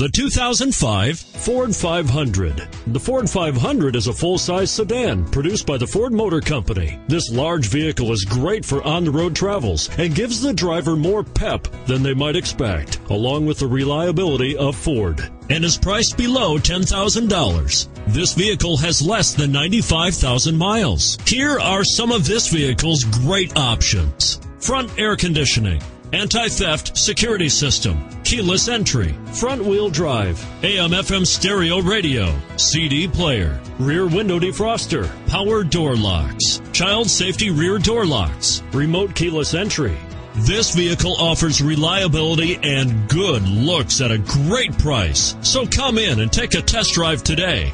The 2005 Ford 500. The Ford 500 is a full-size sedan produced by the Ford Motor Company. This large vehicle is great for on-the-road travels and gives the driver more pep than they might expect, along with the reliability of Ford, and is priced below $10,000. This vehicle has less than 95,000 miles. Here are some of this vehicle's great options. Front air conditioning anti-theft security system, keyless entry, front wheel drive, AM FM stereo radio, CD player, rear window defroster, power door locks, child safety rear door locks, remote keyless entry. This vehicle offers reliability and good looks at a great price. So come in and take a test drive today.